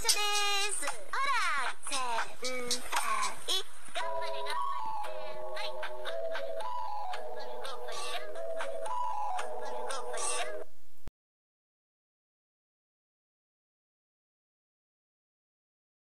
内緒です